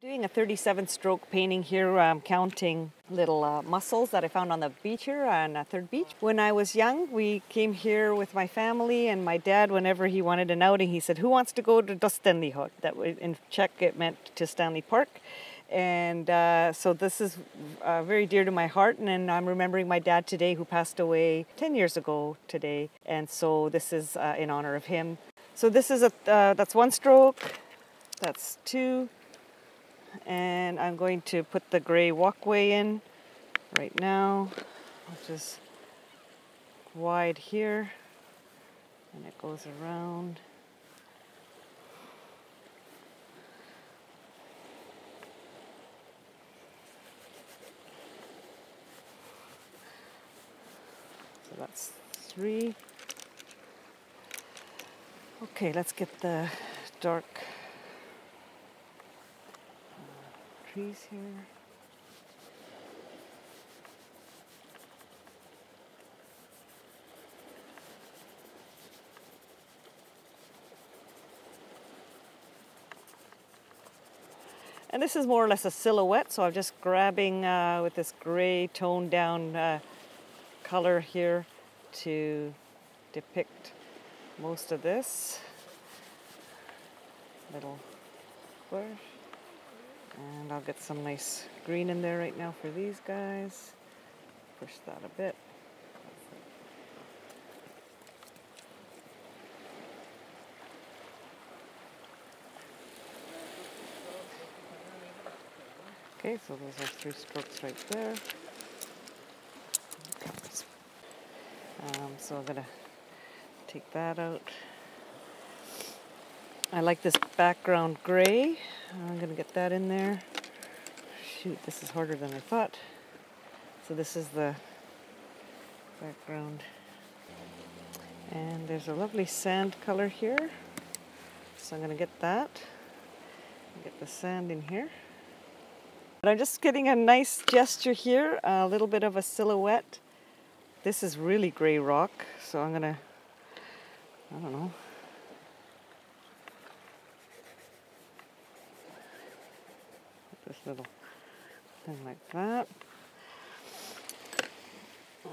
Doing a 37 stroke painting here, I'm counting little uh, mussels that I found on the beach here on uh, Third Beach. When I was young, we came here with my family, and my dad, whenever he wanted an outing, he said, Who wants to go to Dostenlyhoek? That in Czech it meant to Stanley Park. And uh, so this is uh, very dear to my heart, and I'm remembering my dad today, who passed away 10 years ago today. And so this is uh, in honor of him. So this is a uh, that's one stroke, that's two and I'm going to put the gray walkway in right now. Which is wide here and it goes around. So that's three. Okay let's get the dark trees here. And this is more or less a silhouette, so I'm just grabbing uh, with this gray toned down uh, color here to depict most of this little bush. And I'll get some nice green in there right now for these guys. Push that a bit. Okay, so those are three strokes right there. Um, so I'm gonna take that out. I like this background gray. I'm gonna get that in there. Shoot, this is harder than I thought. So this is the background. And there's a lovely sand color here. So I'm gonna get that. Get the sand in here. But I'm just getting a nice gesture here, a little bit of a silhouette. This is really gray rock, so I'm gonna, I don't know, this little thing like that.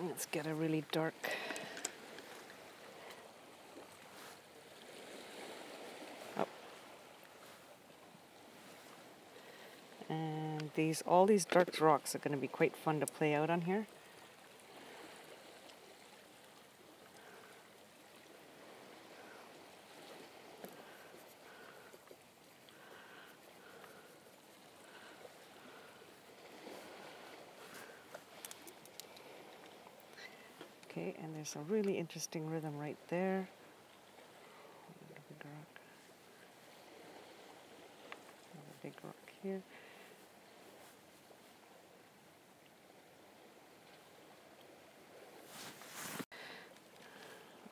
Let's get a really dark up. And these all these dark rocks are going to be quite fun to play out on here. Okay, and there's a really interesting rhythm right there. Big rock. big rock here.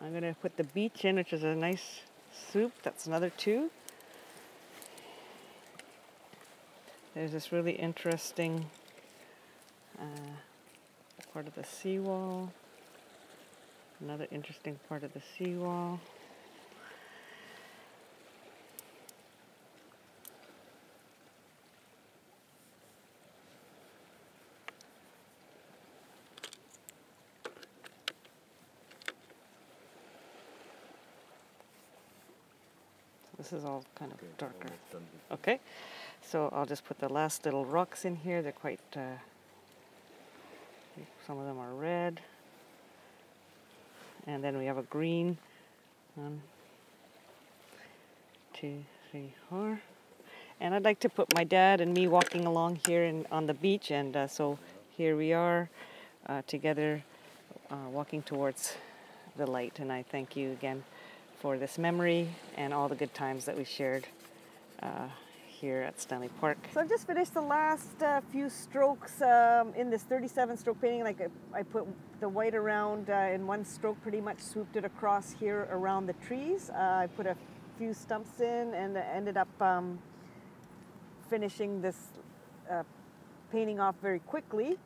I'm going to put the beach in, which is a nice soup. That's another two. There's this really interesting uh, part of the seawall. Another interesting part of the seawall. this is all kind of darker. Okay, so I'll just put the last little rocks in here. They're quite, uh, some of them are red and then we have a green. One two three four. And I'd like to put my dad and me walking along here in, on the beach. And uh, so here we are uh, together uh, walking towards the light. And I thank you again for this memory and all the good times that we shared uh, here at Stanley Park. So I've just finished the last uh, few strokes um, in this 37 stroke painting. Like I, I put the white around uh, in one stroke, pretty much swooped it across here around the trees. Uh, I put a few stumps in and ended up um, finishing this uh, painting off very quickly.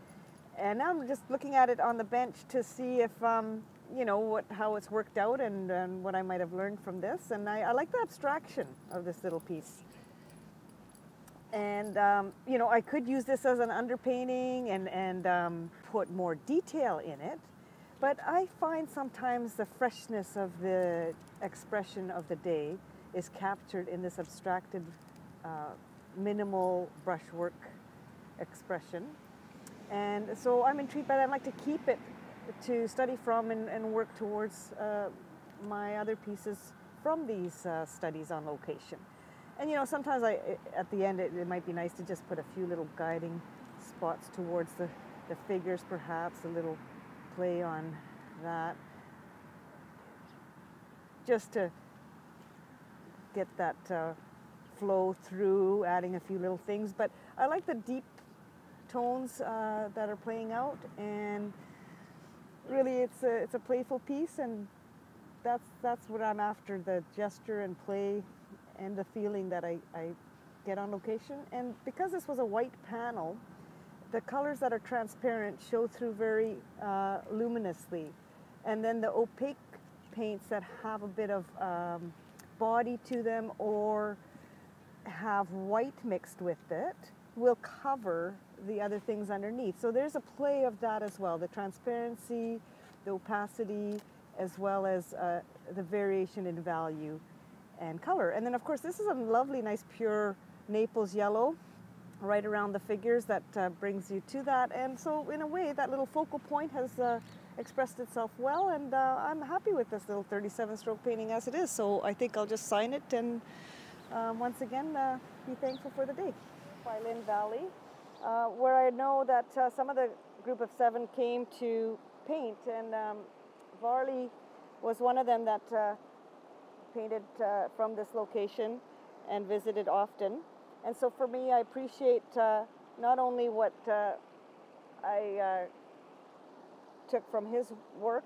And now I'm just looking at it on the bench to see if um, you know what how it's worked out and, and, what I might have learned from this. And I, I like the abstraction of this little piece And um, you know, I could use this as an underpainting and and um, put more detail in it, but I find sometimes the freshness of the expression of the day is captured in this abstracted, uh, minimal brushwork expression. And so I'm intrigued by that. I'd like to keep it to study from and, and work towards uh, my other pieces from these uh, studies on location. And you know, sometimes I, at the end, it, it, might be nice to just put a few little guiding spots towards the, the figures, perhaps a little play on that, just to get that uh, flow through, adding a few little things. But I like the deep tones uh, that are playing out, and really, it's a it's a playful piece, and that's that's what I'm after: the gesture and play, and the feeling that I, I get on location. And because this was a white panel, the colors that are transparent show through very uh, luminously, and then the opaque paints that have a bit of um, body to them or have white mixed with it will cover the other things underneath. So there's a play of that as well, the transparency, the opacity, as well as uh, the variation in value and color. And then of course this is a lovely, nice, pure Naples yellow right around the figures that uh, brings you to that. And so in a way, that little focal point has uh, expressed itself well and uh, I'm happy with this little 37 stroke painting as it is. So I think I'll just sign it and um, once again uh, be thankful for the day. Valley, uh, where I know that uh, some of the group of seven came to paint and um, Varley was one of them that painted from this location and visited often. And so for me, I appreciate uh, not only what uh, I uh, took from his work,